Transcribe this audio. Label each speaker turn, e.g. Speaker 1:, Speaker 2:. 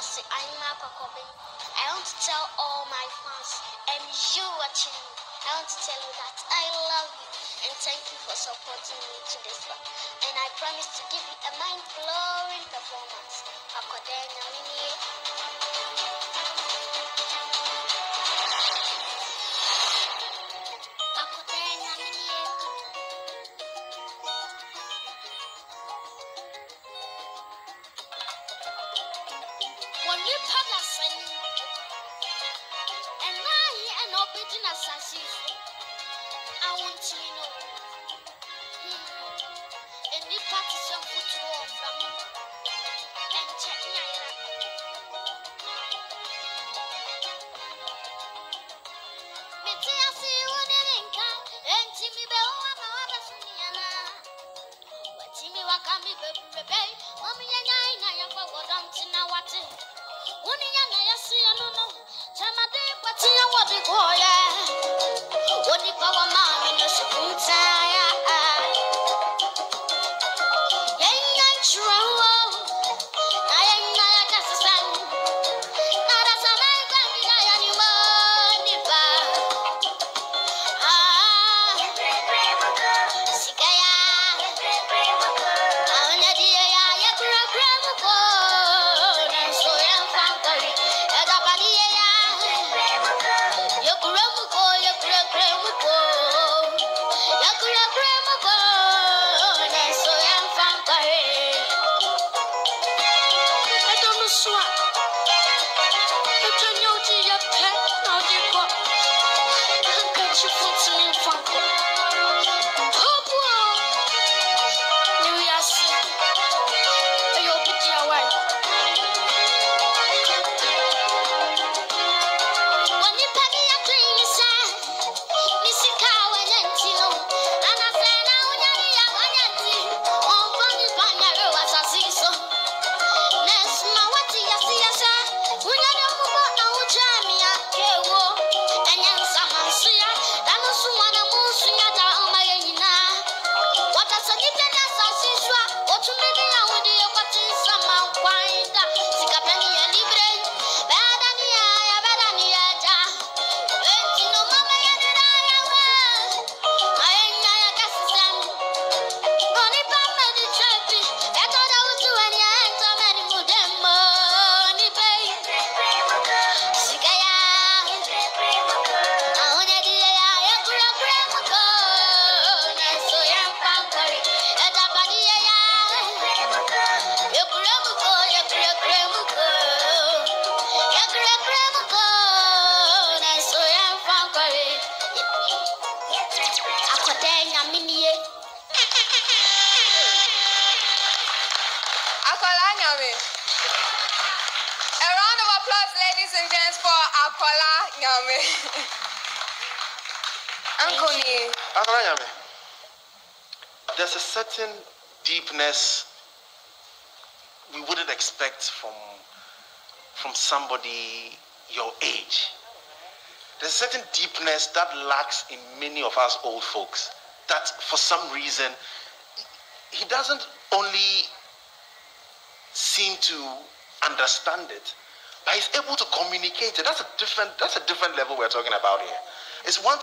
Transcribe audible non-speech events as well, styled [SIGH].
Speaker 1: Masi Aima Pakobe. I want to tell all my fans and you watching me. I want to tell you that I love you and thank you for supporting me to this far. And I promise to give you a mind blowing performance. Akodenya When you put a sin, and now he Oh, ya wabi
Speaker 2: Akola A round of applause, ladies and gents, for Akwadaa Nyame. [LAUGHS] Uncle. Akwadaa
Speaker 3: Nyame, there's a certain deepness we wouldn't expect from from somebody your age. There's a certain deepness that lacks in many of us old folks. That for some reason he doesn't only seem to understand it, but he's able to communicate it. That's a different that's a different level we're talking about here. It's one